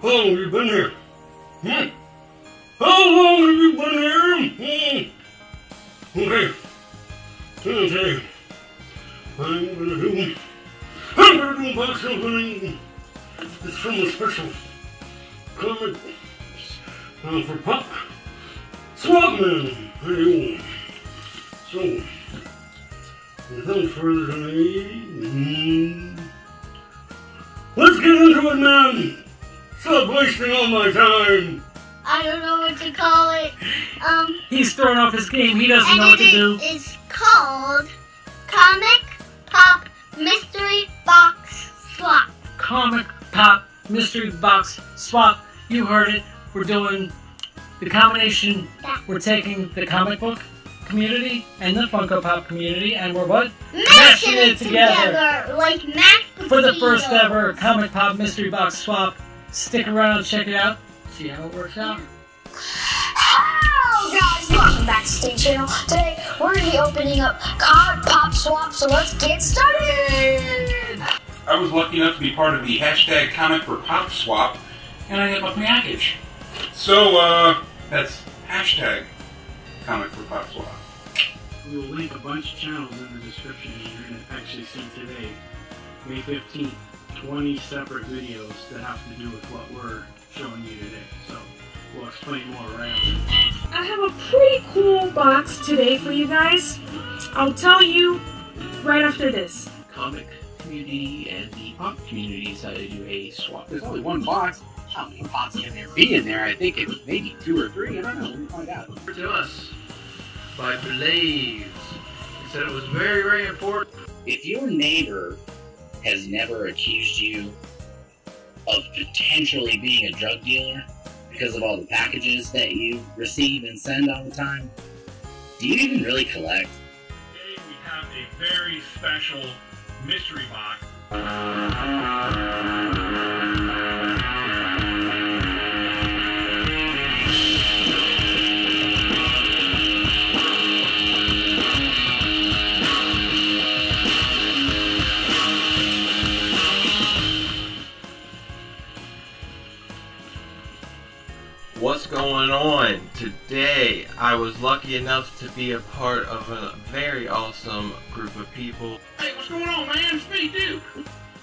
How long have you been here? Hmm? How long have you been here? Hmm? Okay. Okay. I'm gonna do. I'm gonna do about something. It's from a special comic uh, for Pop Swapman. Hey, so, without further delay, mm, let's get into it, man. Stop wasting all my time. I don't know what to call it. Um, He's throwing off his game. He doesn't know what to do. It's called Comic Pop Mystery Box Swap. Comic Pop Mystery Box Swap. You heard it. We're doing the combination. We're taking the comic book community and the Funko Pop community, and we're what? Mashing it together, like mashed For the first ever Comic Pop Mystery Box Swap. Stick around, check it out, see how it works out. Hello guys, welcome back to State Channel. Today we're gonna be opening up Comic Pop Swap, so let's get started. I was lucky enough to be part of the hashtag comic for pop swap, and I got my package. So, uh, that's hashtag comic for pop swap. We will link a bunch of channels in the description and you're going to actually see today, May 15th, 20 separate videos that have to do with what we're showing you today. So we'll explain more right after. I have a pretty cool box today for you guys. I'll tell you right after this. comic community and the pop community decided to do a swap. There's only one box. How many pots can there be in there? I think it's maybe two or three. I don't know. We'll find out. to us by Blaze. He said it was very, very important. If your neighbor has never accused you of potentially being a drug dealer because of all the packages that you receive and send all the time, do you even really collect? Today we have a very special mystery box. What's going on? Today, I was lucky enough to be a part of a very awesome group of people. Hey, what's going on, man? It's me, Duke.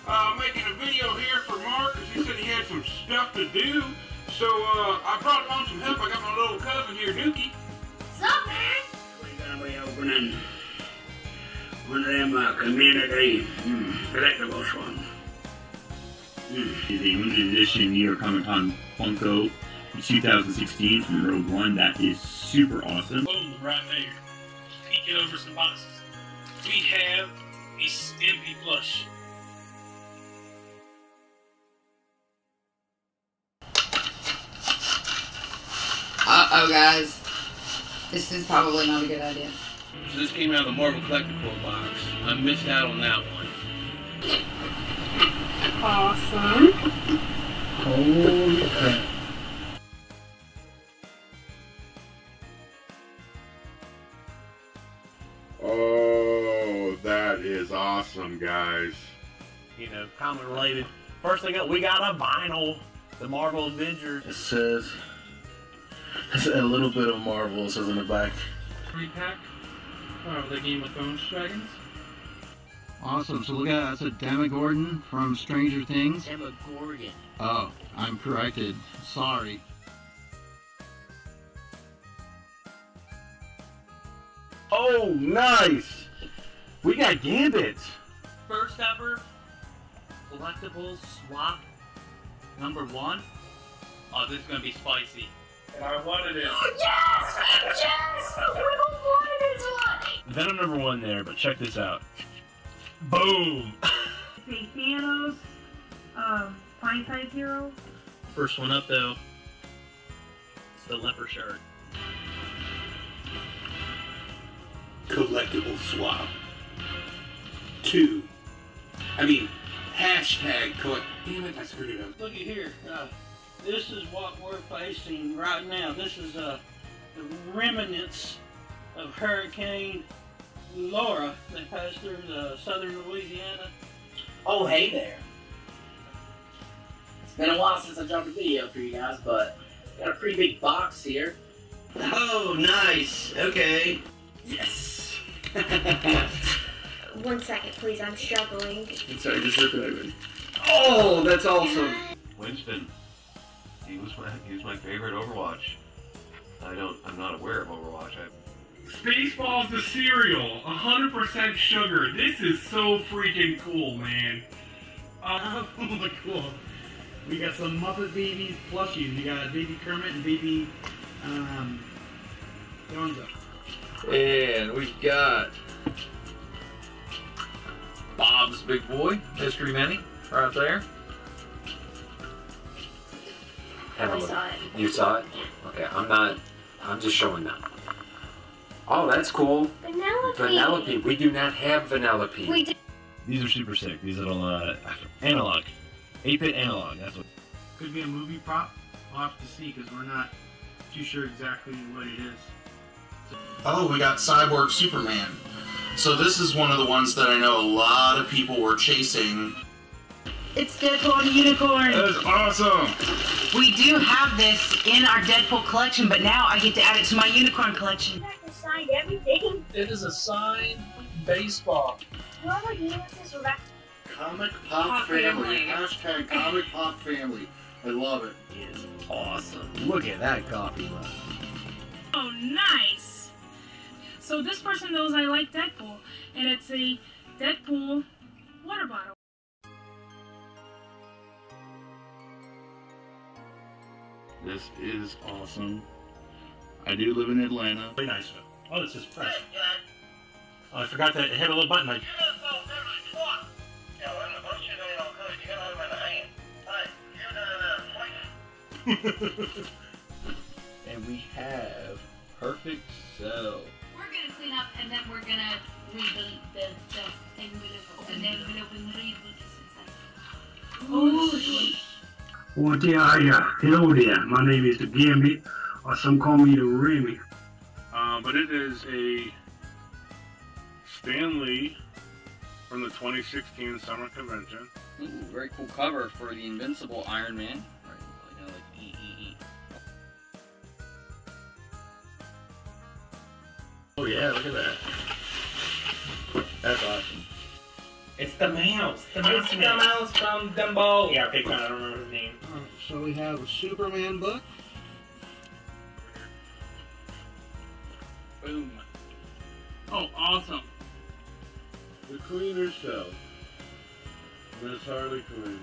Uh, making a video here for Mark because he said he had some stuff to do. So, uh, I brought along some help. I got my little cousin here, Dookie. What's up, man? We're gonna be opening one of them uh, community mm, collectibles ones. is a limited edition New York Comic Con Funko 2016 from Rogue One. That is super awesome. Boom, right there. Peeking over some boxes. We have a Stimpy plush. Uh oh, guys. This is probably not a good idea. So this came out of the Marvel Collectible box. I missed out on that one. Awesome. Holy crap. Is awesome, guys. You know, comic related. First thing up, we got a vinyl. The Marvel Avengers. It says it's a little bit of Marvel. It says in the back. Three pack of the Game of Thrones dragons. Awesome. So look at that. That's a Demogorgon from Stranger Things. Demogorgon. Oh, I'm corrected. Sorry. Oh, nice! We got Gambit. First ever collectibles swap number one. Oh, this is gonna be spicy. And I wanted it. Yes! Yes! We both wanted this one! Venom number one there, but check this out. Boom! The Thanos, um, Pint Size Hero. First one up though. It's the Leper shirt. Collectible swap. Two. I mean, hashtag collect. Damn it, I screwed it up. Look at here. Uh, this is what we're facing right now. This is uh, the remnants of Hurricane Laura that passed through the southern Louisiana. Oh, hey there. It's been a while since I dropped a video for you guys, but got a pretty big box here. Oh, nice. Okay. Yes. One second, please. I'm struggling. I'm Sorry, just rip it open. Oh, that's awesome. Winston. He was my he was my favorite Overwatch. I don't I'm not aware of Overwatch. I Spaceballs the cereal, 100% sugar. This is so freaking cool, man. Oh, cool. We got some Muppet Babies plushies. We got Baby Kermit and Baby um, Gonzo. And we got Bob's Big Boy, Mystery Mini, right there. Oh, I saw it. You saw it? Okay, I'm not. I'm just showing them. Oh, that's cool. Vanellope. Vanellope. We do not have Vanellope. We did. These are super sick. These little uh analog. 8-bit analog, that's what Could be a movie prop. We'll have to see because we're not too sure exactly what it is. Oh, we got Cyborg Superman. So this is one of the ones that I know a lot of people were chasing. It's Deadpool and Unicorn. That is awesome. We do have this in our Deadpool collection, but now I get to add it to my Unicorn collection. Signed everything. It is a signed baseball. Whoever gave us this Comic Pop, Pop family. family. Hashtag Comic Pop Family. I love it. It's awesome. Look at that coffee mug. Oh, nice! So this person knows I like Deadpool, and it's a Deadpool water bottle. This is awesome. I do live in Atlanta. Very nice. Oh, this is fresh. Oh, I forgot that it had a little button. Like, and we have Perfect Cell. We're clean up and then we're gonna read the, the, the envelope, and then we'll open the read what's inside. Well, yeah, yeah. Hello there. My name is the Gambit, or some call me the Remy. Uh, but it is a Stan Lee from the 2016 Summer Convention. Ooh, very cool cover for the Invincible Iron Man. Oh yeah, look at that. That's awesome. It's the mouse. The mouse the mouse from Dumbo. Yeah, okay, fine. I don't remember his name. So we have a Superman book. Boom. Oh, awesome. The Queen herself, Miss Harley Quinn,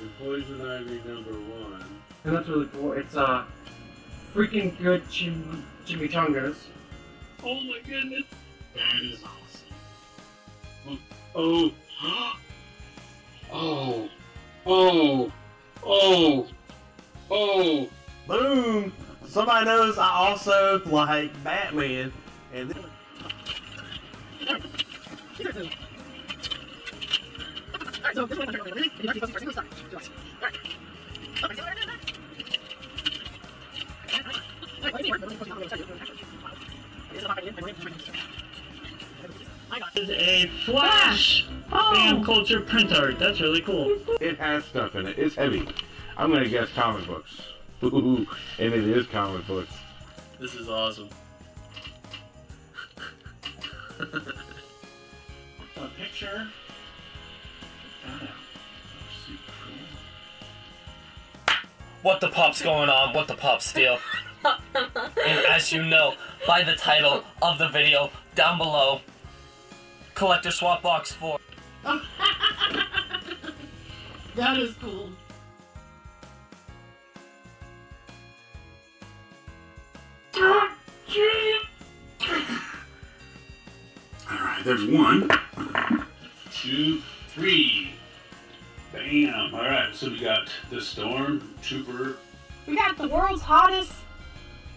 and Poison Ivy number one. And that's really cool. It's uh, freaking good chim- chimichangas. Oh my goodness. That is awesome. Oh. Oh, oh. Oh. Oh. Oh. Boom! Somebody knows I also like Batman. And then... This is a Flash ah. oh. fan culture print art. That's really cool. It has stuff in it. It's heavy. I'm gonna guess comic books. Ooh, and it is comic books. This is awesome. A picture. What the pop's going on? What the pop's steal? and as you know by the title of the video down below, collector swap box 4. That is cool. Alright, there's one. Two, three. Bam. Alright, so we got the Storm Trooper. We got the world's hottest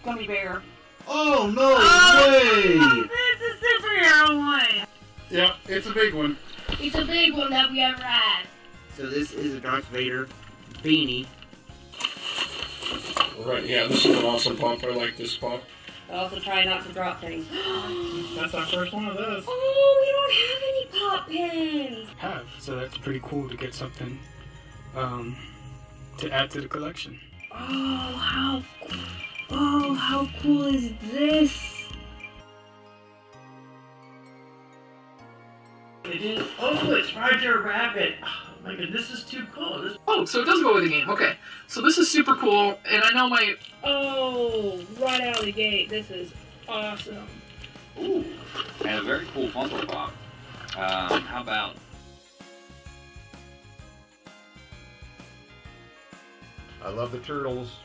gummy bear. Oh no Oh, It's a superhero one. Yeah, it's a big one. It's a big one that we ever had. So this is a Darth Vader beanie. Right, yeah, this is an awesome pump. I like this pump. I Also try not to drop things. That's our first one of those. Oh, we pins. Have, so that's pretty cool to get something um, to add to the collection. Oh, how Oh, how cool is this? It is. Oh, it's Roger Rabbit. Oh my god, this is too cool. This Oh, so it does go with the game. Okay. So this is super cool, and I know my. Oh, right out of the gate. This is awesome. Ooh, and a very cool Funko Pop. Um, how about I love the turtles.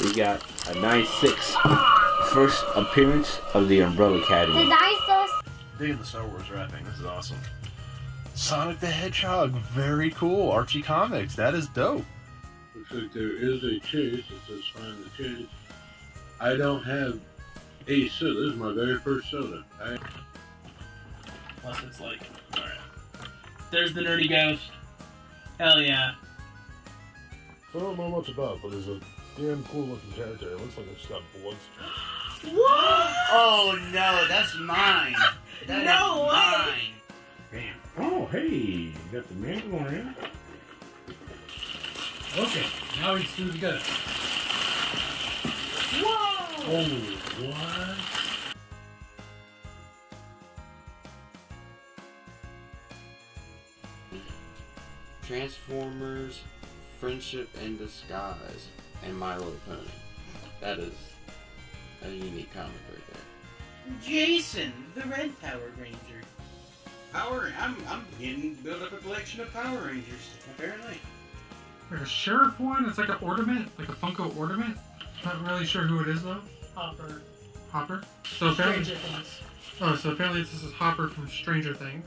We got a 96 first appearance of the Umbrella Academy. The dinosaurs. Digging the Star Wars wrapping. This is awesome. Sonic the Hedgehog. Very cool. Archie Comics. That is dope. Looks like there is a chase. It says find the chase. I don't have a soda. This is my very first soda. I, Plus, it's like, alright. There's the nerdy ghost. Hell yeah. I don't know much about, but it's a damn cool looking character. It looks like it's got blood. Oh no, that's mine. That is No mine. Damn. Oh, hey, you got the manual in. Okay, now we just do the good. Whoa! Oh, what? Transformers, Friendship in Disguise, and My Little Pony. That is a unique comic right there. Jason, the Red Power Ranger. Power, I'm, I'm getting build up a collection of Power Rangers, apparently. Like a sheriff one? It's like an ornament, like a Funko ornament. Not really sure who it is though. Hopper. Hopper. So apparently, Stranger Things. oh, so apparently this is Hopper from Stranger Things.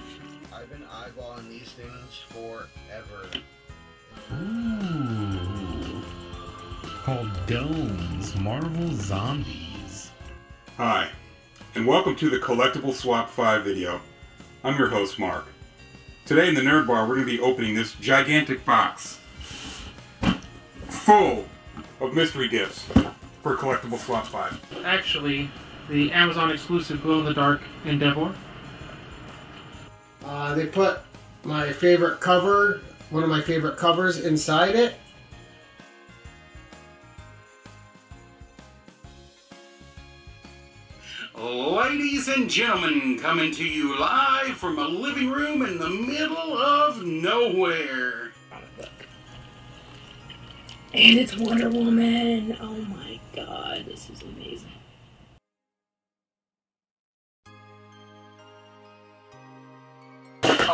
forever. Ooh. Called Domes Marvel Zombies. Hi, and welcome to the Collectible Swap 5 video. I'm your host, Mark. Today in the Nerd Bar, we're going to be opening this gigantic box full of mystery gifts for Collectible Swap 5. Actually, the Amazon exclusive glow in the dark Endeavor. Uh, they put my favorite cover, one of my favorite covers, inside it. Ladies and gentlemen, coming to you live from a living room in the middle of nowhere. And it's Wonder Woman. Oh my god, this is amazing.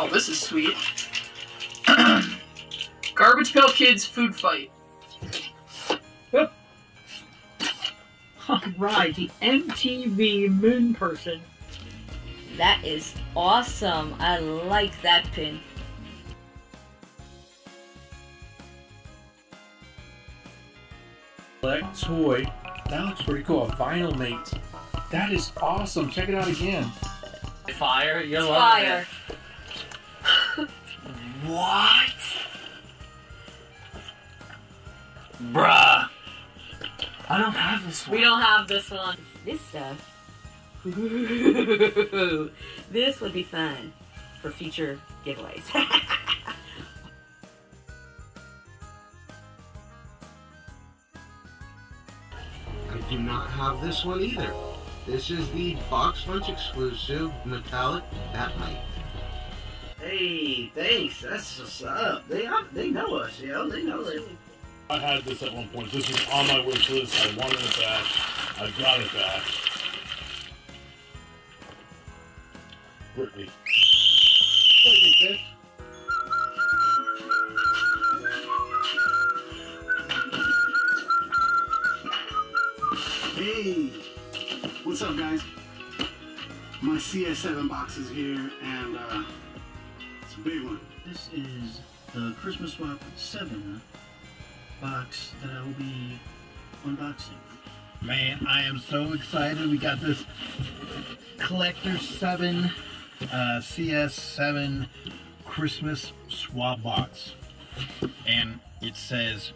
Oh, this is sweet. Garbage Pail Kids food fight. Alright, the MTV Moon Person. That is awesome. I like that pin. Black toy. That looks pretty cool. A vinyl mate. That is awesome. Check it out again. Fire, you're It's loving fire. it. What? Bruh. I don't have this one. We don't have this one. This stuff. this would be fun for future giveaways. I do not have this one either. This is the Box Lunch exclusive metallic Bat-Mite. Hey, thanks. That's what's up. They they know us, you know. They know it. I had this at one point. This was on my wish list. I wanted it back. I got it back. Brittany. Brittany, bitch. Hey, what's up, guys? my CS7 box is here, and uh, it's a big one. This is the Christmas Swap 7 box that I will be unboxing. Man, I am so excited. We got this Collector 7 uh, CS7 Christmas swap box. And it says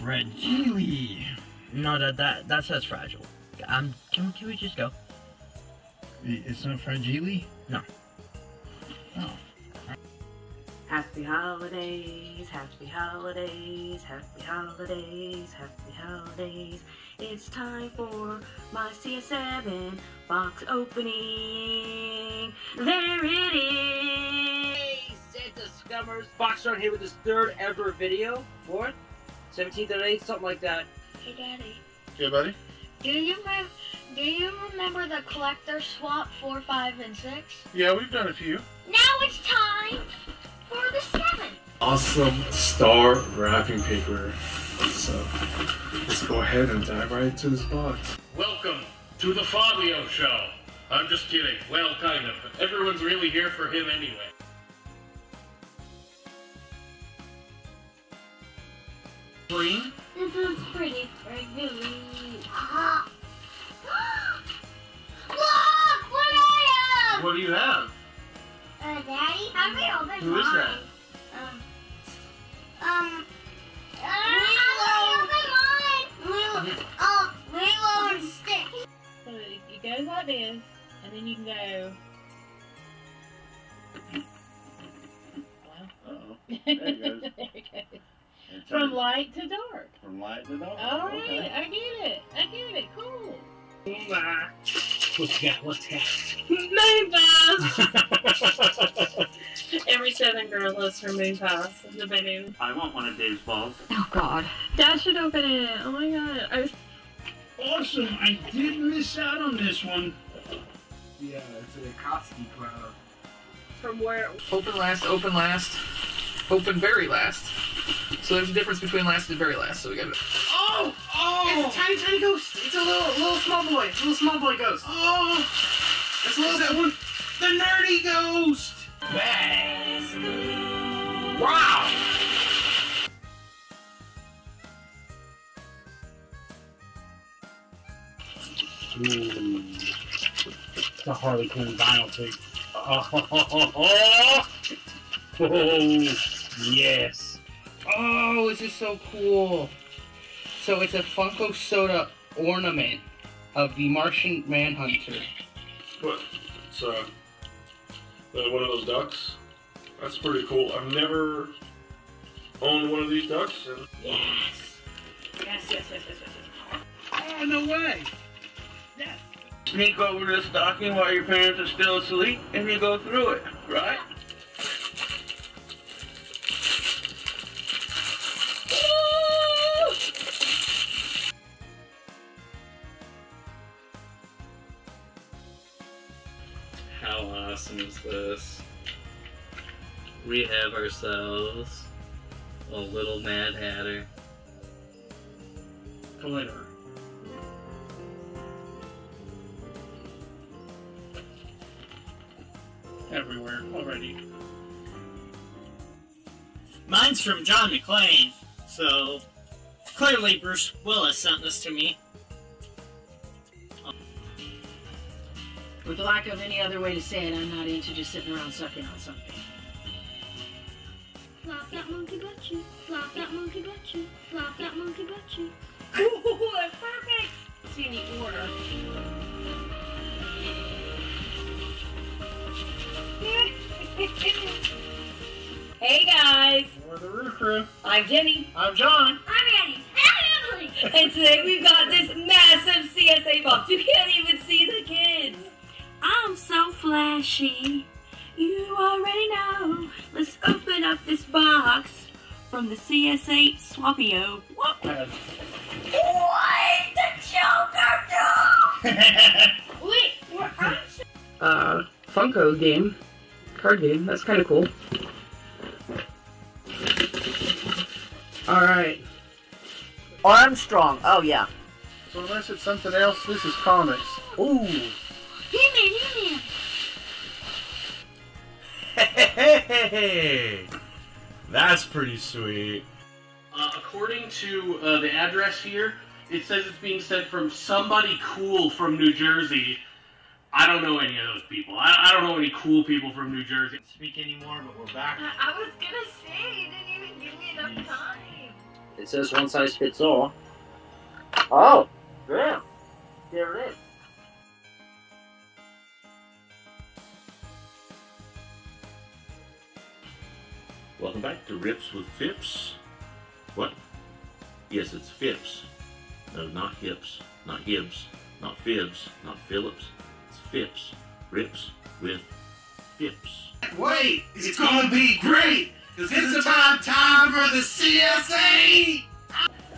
Fragile. No, that that that says fragile. Um, can, can we just go? It's not Fragile? No. Oh. Happy holidays, happy holidays, happy holidays, happy holidays. It's time for my CS7 box opening. There it is. Hey, Santa Scummers! Foxtrot here with his third ever video. Fourth? 17th or 8th? Something like that. Hey, Daddy. Yeah, buddy? Do you remember? Do you remember the collector swap four, five, and six? Yeah, we've done a few. Now it's time for the seven. Awesome star wrapping paper. So let's go ahead and dive right into this box. Welcome to the Fabio Show. I'm just kidding. Well, kind of. Everyone's really here for him anyway. Green? This is pretty pretty. Ah. Look what I have. What do you have? Uh, Daddy, have me open mine. Who is that? Um, uh, Lilo, Lilo, oh, Lilo and Stick. So it goes like this, and then you can go. Uh-oh. There it goes. There it goes. From light to dark. From light to dark. All right, Okay. I get it. I get it. Cool. What's that? What's that? Moon Pies. Every Southern girl loves her Moon Pies. The balloon. I want one of Dave's balls. Oh God. Dad should open it. Oh my God. I was. Awesome! I did miss out on this one. Yeah, it's a Akatsuki crowd. From where? Open last, open last, open very last. So there's a difference between last and very last. So we got it. Oh! Oh! It's a tiny, tiny ghost. It's a little, little small boy. It's a little small boy ghost. Oh! It's a little that one. The nerdy ghost! Wow! Ooh. The Harley Quinn vinyl tape. Oh, oh, yes. Oh, this is so cool. So it's a Funko Soda ornament of the Martian Manhunter. What? It's uh, uh, one of those ducks. That's pretty cool. I've never owned one of these ducks. And... Yes. Yes, yes, yes, yes, yes. Oh, no way! Yes. Sneak over to the stocking while your parents are still asleep, and you go through it, right? Is this? We have ourselves a little Mad Hatter. Glitter. Everywhere already. Mine's from John McClane, so clearly Bruce Willis sent this to me. With the lack of any other way to say it, I'm not into just sitting around sucking on something. Flop that monkey butt cheek. Flop that monkey butt cheek. Flop that monkey butt cheek. Ooh, that's perfect. See any order? hey guys. We're the roof crew. I'm Jenny. I'm John. I'm Annie. I'm Emily. And today we've got this massive CS8 box. You can't even see the kids. I'm so flashy. You already know. Let's open up this box from the CS8 Swapio. What? What? The Joker do? Wait, we're on. Uh, Funko game, card game. That's kind of cool. All right. Armstrong. Oh yeah. So unless it's something else, this is comics. Ooh. Hey, that's pretty sweet. Uh, according to uh, the address here, it says it's being sent from somebody cool from New Jersey. I don't know any of those people. I, I don't know any cool people from New Jersey. Speak anymore, but we're back. I was gonna say, you didn't even give me enough time. It says one size fits all. Oh, yeah. There it is. Welcome back to Rips with Fips. What? Yes, it's Fips. No, not hips, not hibs, not fibs, not Phillips. It's Fips. Rips with Fips. Wait, it's gonna be great! Cause it's about time for the CS8!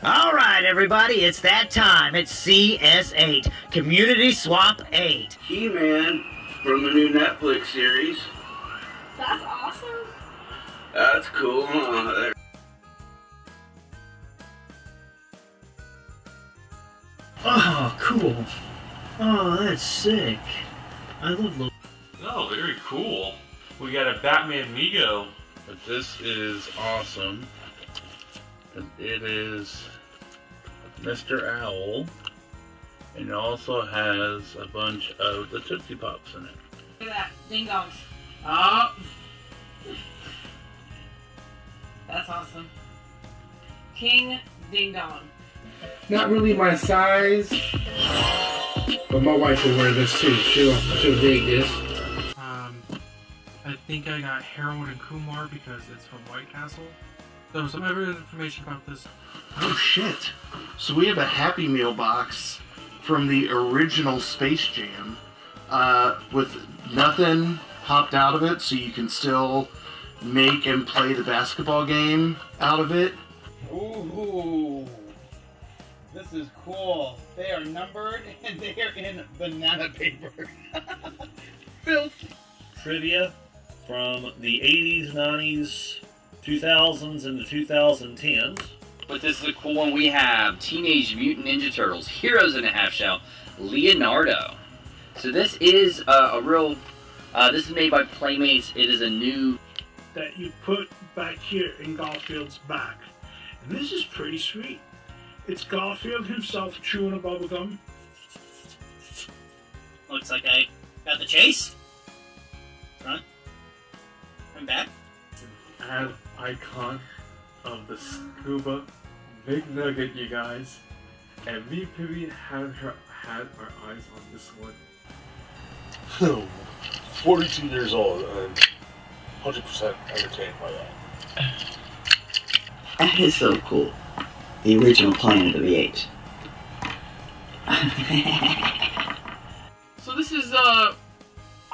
All right, everybody, it's that time. It's CS8, Community Swap 8. He-Man from the new Netflix series. That's awesome. That's cool, huh? Oh, cool. Oh, that's sick. I love lo- Oh, very cool. We got a Batman Mego. But this is awesome. And It is Mr. Owl. And it also has a bunch of the Tootsie Pops in it. Look at that. Ding dongs. Oh. Ah. That's awesome. King Ding Dong. Not really my size, but my wife will wear this too. She'll she'll dig this. Um, I think I got Harold and Kumar because it's from White Castle. So some other information about this. Oh shit! So we have a Happy Meal box from the original Space Jam, uh, with nothing popped out of it, so you can still make and play the basketball game out of it. Ooh. This is cool. They are numbered and they are in banana paper. Filth. Trivia from the 80s, 90s, 2000s, and the 2010s. But this is a cool one. We have Teenage Mutant Ninja Turtles, Heroes in a Half Shell, Leonardo. So this is uh, a real. Uh, this is made by Playmates. It is a new. That you put back here in Garfield's back. And this is pretty sweet. It's Garfield himself chewing a bubblegum. Looks like I got the chase. Front. And back. An icon of the scuba big nugget, you guys. And me, Pibby, had her had our eyes on this one. 42 years old and 100% entertained by that. That is so cool. The original Planet of the V8. So this is uh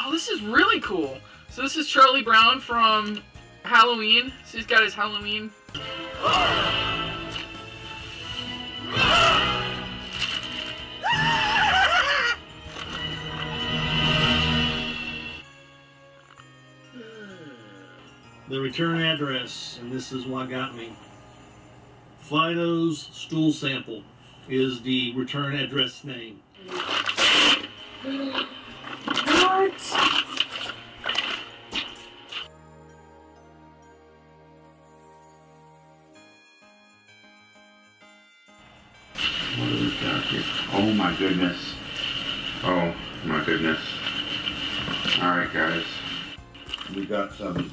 oh this is really cool. So this is Charlie Brown from Halloween. So he's got his Halloween. The return address, and this is what got me. Fido's stool sample is the return address name. What? Oh my goodness. Oh my goodness. Alright, guys. We got some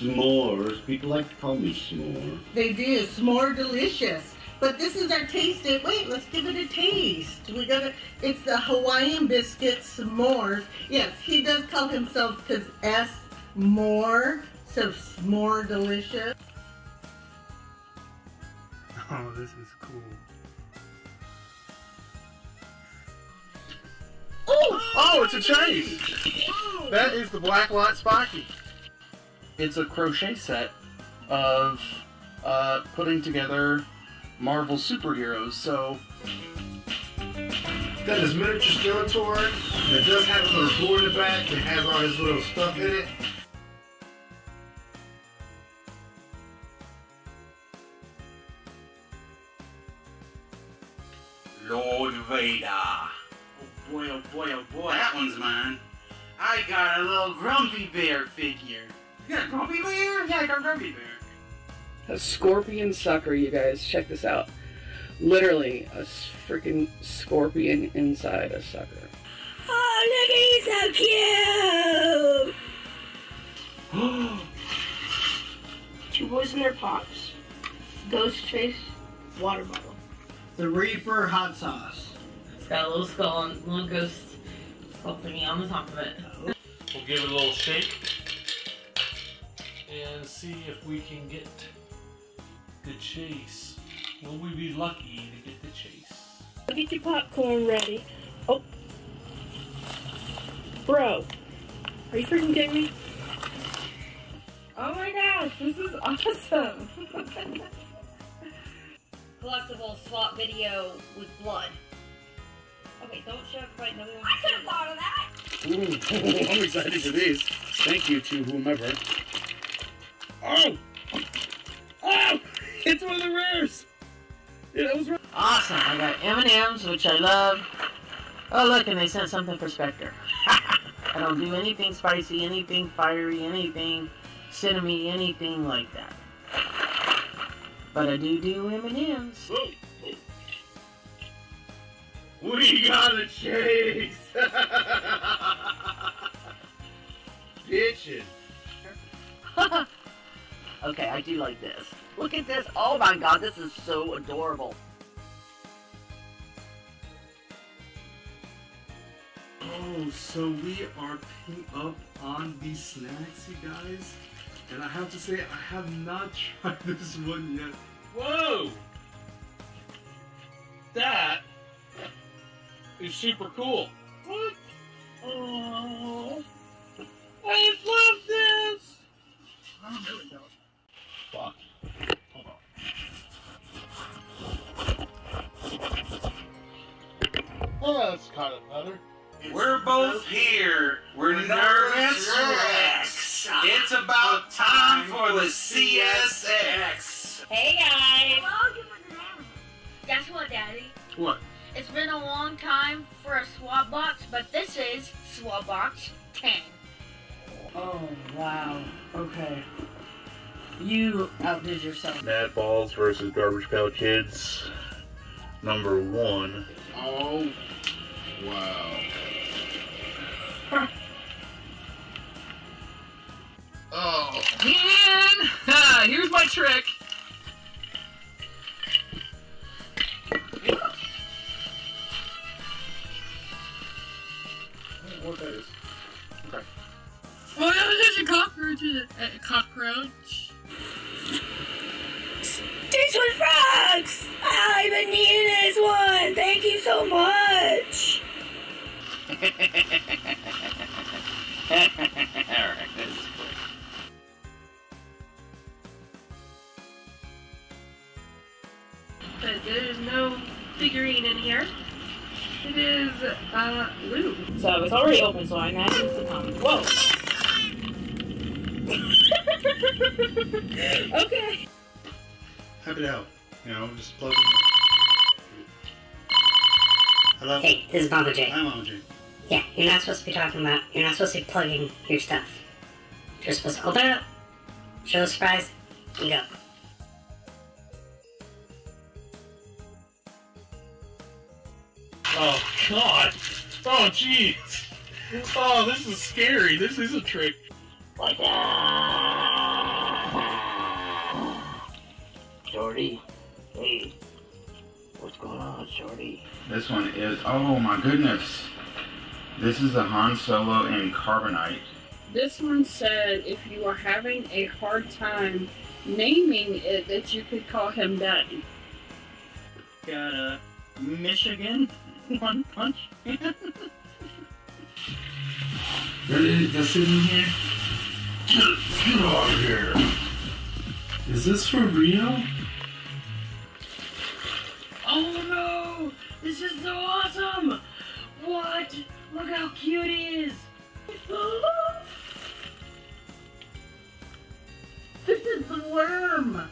s'mores. People like to call me s'more. They do. S'more delicious. But this is our taste it. Wait, let's give it a taste. We gotta. It's the Hawaiian biscuit s'mores. Yes, he does call himself because S more, so s'more delicious. Oh, this is cool. Oh! Oh, it's a chase! Oh. That is the Black Light Sparky. It's a crochet set of uh, putting together Marvel superheroes. So Got his miniature Skeletor It does have a little floor in the back that has all his little stuff in it. Lord Vader. Oh boy, oh boy, oh boy. That one's mine. I got a little grumpy bear figure. You got a grumpy bear? Yeah, I got a grumpy bear. A scorpion sucker, you guys. Check this out. Literally, a freaking scorpion inside a sucker. Oh, look, he's so cute! Two boys in their pops. Ghost face, water bottle. The Reaper hot sauce. It's got a little skull and little ghost skull thingy on the top of it. We'll give it a little shake and see if we can get the chase. Will we be lucky to get the chase? Get your popcorn ready. Oh. Bro. Are you freaking kidding me? Oh my gosh, this is awesome! Collectible swap video with blood. Okay, don't show everybody. Nobody wants I could have thought of that! Ooh, I'm excited for these. Thank you to whomever. Oh! Oh! It's one of the rares! Yeah, that was right. Awesome. I got M&M's, which I love. Oh, look, and they sent something for Spectre. I don't do anything spicy, anything fiery, anything cinnamony, anything like that. But I do do M&M's. We got a chase! Bitchin'. Okay, I do like this. Look at this. Oh my god, this is so adorable. Oh, so we are picking up on these snacks, you guys. And I have to say, I have not tried this one yet. Whoa! That is super cool. What? Oh, That's kind of. We're both here. We're nervous wrecks. It's about time for the CSX. Hey guys! Guess what, Daddy? What? It's been a long time for a swap box, but this is swap box 10. Oh, wow. Okay. You outdid yourself. Madballs versus Garbage Pail Kids, number one. Oh, wow. Oh. Man! Here's my trick. This is Mama J. Hi, Mama J. Yeah, you're not supposed to be talking about, you're not supposed to be plugging your stuff. You're supposed to open it up, show a surprise, and go. Oh God! Oh jeez! Oh, this is scary. This is a trick. Shorty, hey, what's going on, Shorty? This one is, oh my goodness. This is the Han Solo in Carbonite. This one said if you are having a hard time naming it, that you could call him Daddy. Got a Michigan One Punch Man. Really? That's in here? Get, get out of here. Is this for real? Oh no! This is so awesome! What? Look how cute he is! This is the worm.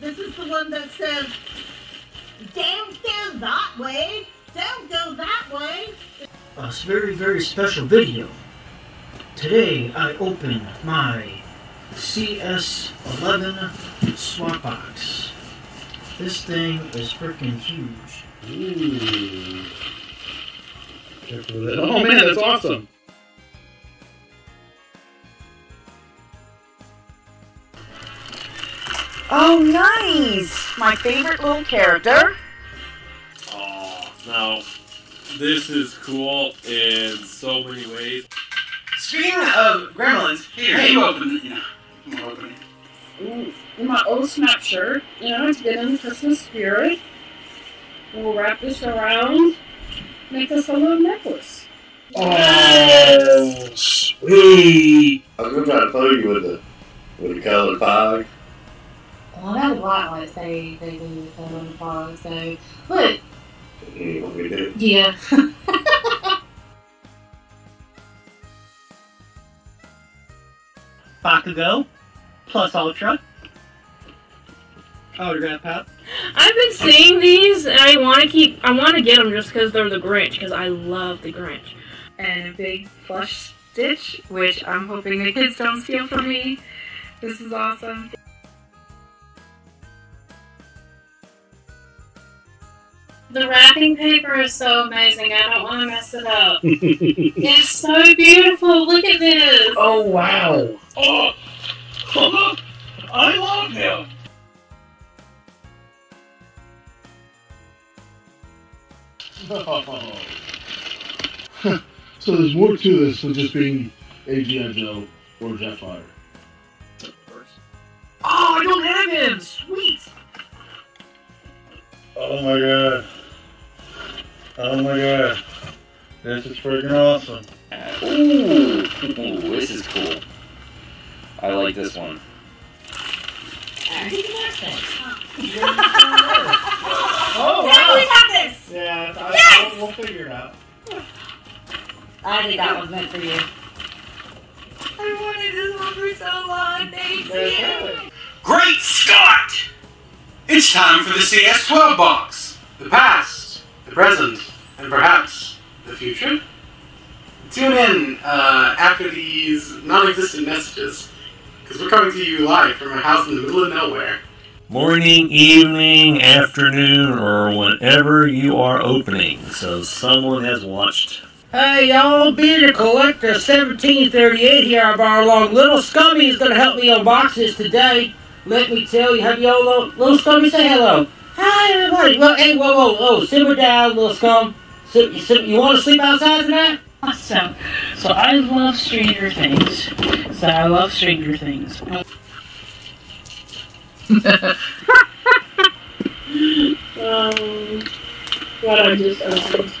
This is the one that says, don't go that way. Don't go that way. A very, very special video. Today I open my CS11 swap box. This thing is freaking huge. Ooh. Careful with it. Oh man, that's awesome. Oh, nice! My favorite little character. Oh, now, This is cool in so many ways. Speaking of gremlins, Here, hey, you open it. You know, I'm gonna open it. Ooh, in my old snap shirt, you know, to get in the Christmas spirit. We'll wrap this around, make us a little necklace. Oh, sweet! I was gonna try to fool you with the with the colored fog. Well, I know the black lights they they do with that on fog. So look, You want me to do yeah. Bakugo plus Ultra. Autograph pop. I've been seeing these, and I want to keep. I want to get them just because they're the Grinch, because I love the Grinch. And a big plush Stitch, which I'm hoping the kids don't steal from me. This is awesome. The wrapping paper is so amazing. I don't want to mess it up. it's so beautiful. Look at this. Oh wow! Oh, I love him. so there's more to this than just being AGI Joe or Jetfire. Oh, I don't have him. Sweet. Oh my god. Oh my god. This is freaking awesome. Ooh, ooh, this is cool. I like this one. Oh, wow. we got this. Yeah, I, Yes! we'll, we'll figure it out. I think that was meant for you. I wanted this one for so long. Thank you. Great Scott! It's time for the CS12 box. The past, the present, and perhaps the future. Tune in uh, after these non-existent messages, because we're coming to you live from a house in the middle of nowhere. Morning, evening, afternoon, or whenever you are opening, so someone has watched. Hey y'all, Bearded Collector 1738 here of our long Little Scummy is gonna help me unbox this today. Let me tell you, have y'all little, little Scummy say hello. Hi everybody. Well, hey, whoa, whoa, whoa, simmer down, little scum. Sim, sim, you want to sleep outside tonight? So, so I love Stranger Things. So I love Stranger Things. Um, what I just opened.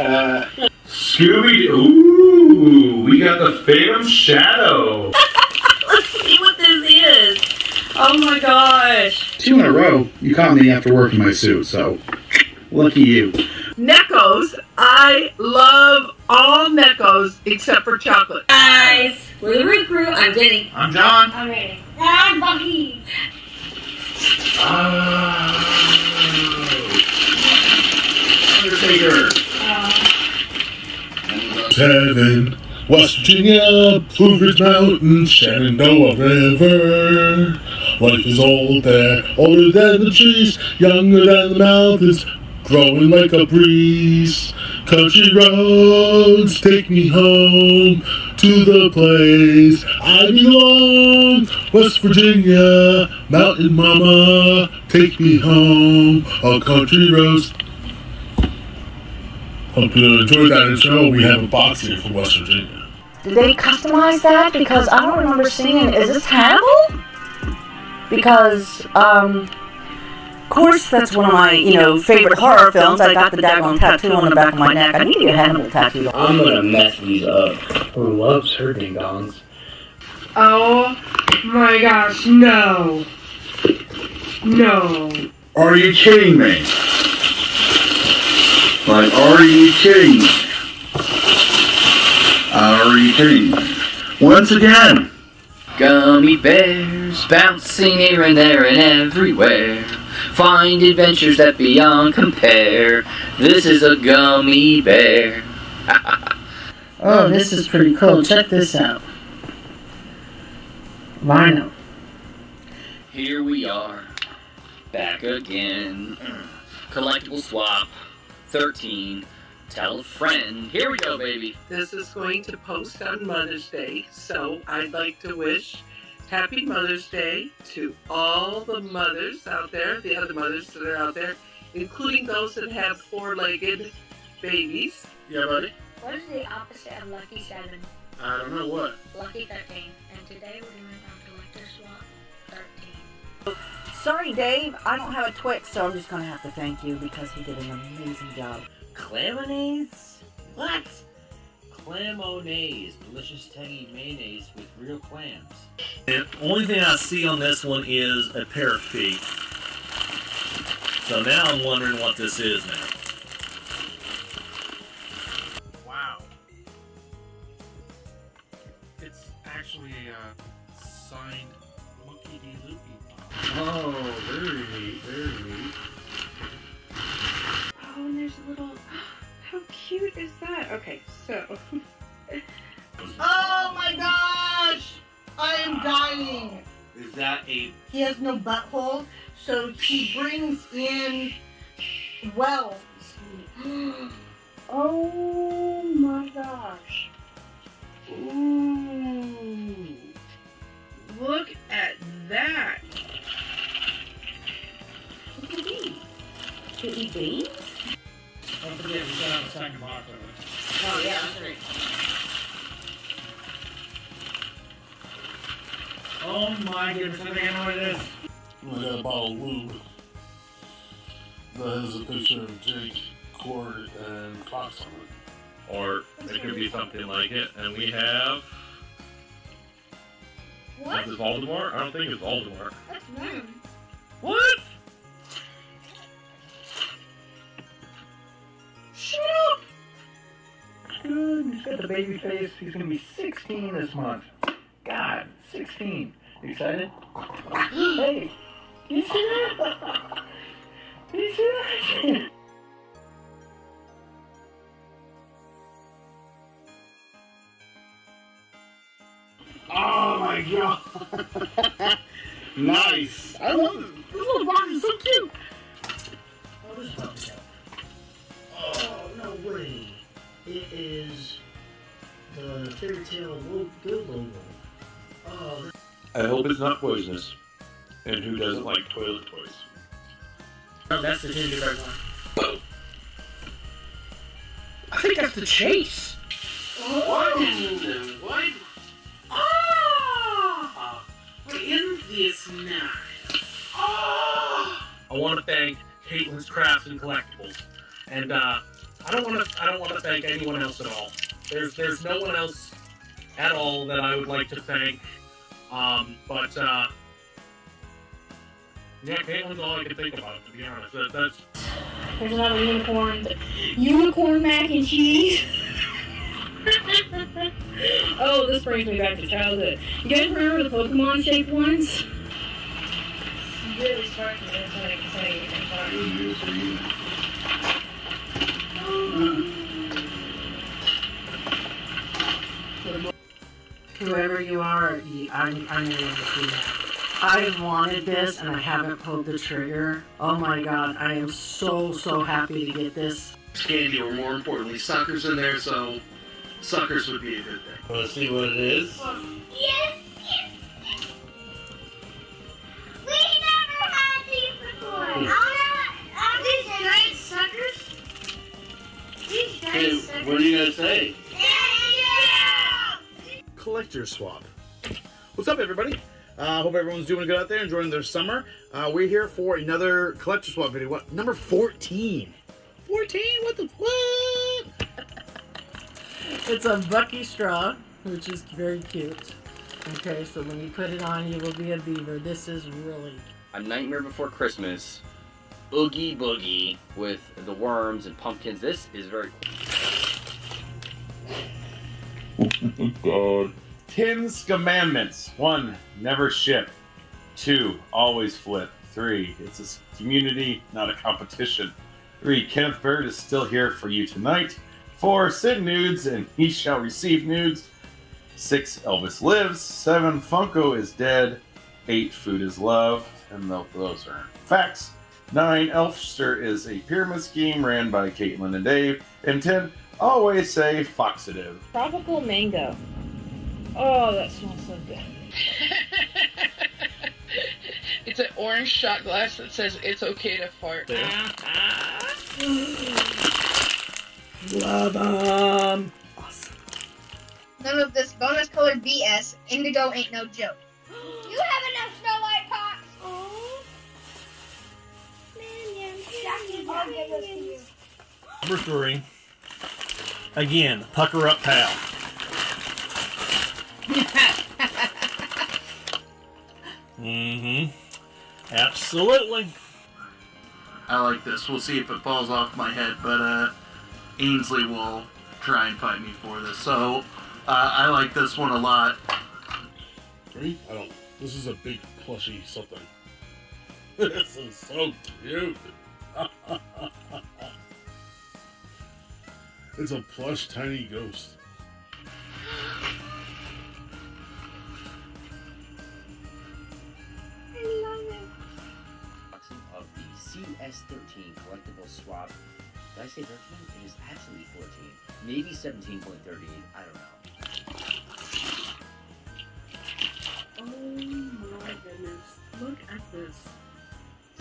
Uh, Scooby. Ooh, we got the Phantom Shadow. Let's see what this is. Oh my gosh. Two in a row. You caught me after working my suit, so lucky you. Neccos. I love all Neccos except for chocolate. Guys, we're the root crew. I'm Jenny. I'm John. I'm ready. I'm Bucky. Uh, Undertaker. Seven, West Virginia, Blue Ridge Mountains, Shenandoah River. Life is old there, older than the trees, younger than the mountains, growing like a breeze. Country roads take me home to the place I belong. West Virginia, Mountain Mama, take me home. On country roads. Hope you enjoyed that intro. We have a box here from West Virginia. Did they customize that? Because I don't remember seeing. Is this Hannibal? Because, um, course, that's one of my, you know, favorite horror films. I got the daggone tattoo on the back of my neck. I need to get a Hannibal tattoo. I'm gonna mess these up. Who loves her ding dongs? Oh my gosh, no. No. Are you kidding me? Like, are you kidding me? Are you kidding me? Once again, Gummy bears bouncing here and there and everywhere. Find adventures that beyond compare. This is a gummy bear. Oh, this is pretty cool. Check this out. Vinyl. Here we are, back again. Collectible swap, 13. Tell a friend. Here we go, baby. This is going to post on Mother's Day, so I'd like to wish Happy Mother's Day to all the mothers out there, the other mothers that are out there, including those that have four-legged babies. Yeah, buddy. What is the opposite of Lucky 7? I don't know what. Lucky 13. And today we're doing a collector swap 13. Sorry, Dave. I don't have a Twix, so I'm just going to have to thank you because he did an amazing job. Clamonese? What? Clamonaise, delicious tangy mayonnaise with real clams. The only thing I see on this one is a pair of feet. So now I'm wondering what this is now. Butthole, so he brings in wells. Is it Voldemort? I don't think it's Voldemort. That's one. What? Shut up! Good, he's got the baby face. He's gonna be 16 this month. God, 16. Excited? hey, you see that? You see that? my god! nice! I love it! This little box is so cute! Oh, this puppy Oh, no way. It is the fairy tale wo- good logo. Oh, I hope it's not poisonous. And who doesn't like toilet toys? oh that's the gingerbread one. I think that's the chase. Oh. What? What? This nice? I want to thank Caitlin's Crafts and Collectibles, and uh, I don't want to. I don't want to thank anyone else at all. There's there's no one else at all that I would like to thank. Um, but uh, yeah, Caitlin's all I can think about. To be honest, that, that's There's another unicorn. Unicorn mac and cheese. oh, this brings me back to childhood. You guys remember the Pokemon shaped ones? Really sparkly, that's what I can say. I'm. Whoever you are, you, I'm, I'm going to see that. I've wanted this and I haven't pulled the trigger. Oh my god, I am so, so happy to get this. Candy, or more importantly, suckers in there, so suckers would be a good thing. Let's see what it is. Yes, yes, yes. We never had these before. I these giant suckers. These giant Hey, suckers. what are you gonna say? Collector Swap. What's up, everybody? Uh, hope everyone's doing good out there, enjoying their summer. Uh, we're here for another Collector Swap video. What number 14? 14? What the what? It's a Bucky straw, which is very cute. Okay, so when you put it on, you will be a beaver. This is really A Nightmare Before Christmas, Oogie Boogie with the worms and pumpkins. This is very God. Ten's commandments. One, never ship. Two, always flip. Three, it's a community, not a competition. Three, Kenneth Bird is still here for you tonight. Four, send nudes and he shall receive nudes. Six, Elvis lives. Seven, Funko is dead. Eight, food is love. And those are facts. Nine, Elfster is a pyramid scheme ran by Caitlin and Dave. And ten, always say Foxative. Tropical mango. Oh, that smells so good. It's an orange shot glass that says it's okay to fart. Uh-huh. Love 'em. None of this bonus colored BS. Indigo ain't no joke. You have enough Snow White pops. Oh. Minions. Jackie, I'll give this to you. Number three. Again, pucker up, pal. Mm-hmm. Absolutely. I like this. We'll see if it falls off my head, but uh, Ainsley will try and fight me for this. So uh, I like this one a lot. Ready? I don't. This is a big plushy something. this is so cute. it's a plush tiny ghost. I love it. Of the CS13 collectible swap. Did I say 13? It is actually 14. Maybe 17.38. I don't know. Oh my goodness. Look at this.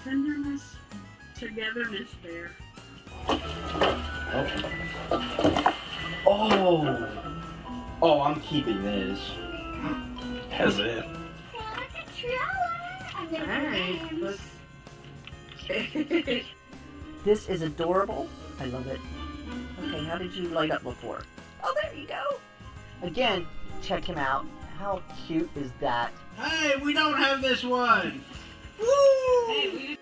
Tenderness, togetherness there. Oh! Oh, I'm keeping this. Peasant. Alright, this is adorable. I love it. Okay, how did you light up before? Oh, there you go. Again, check him out. How cute is that? Hey, we don't have this one. Woo!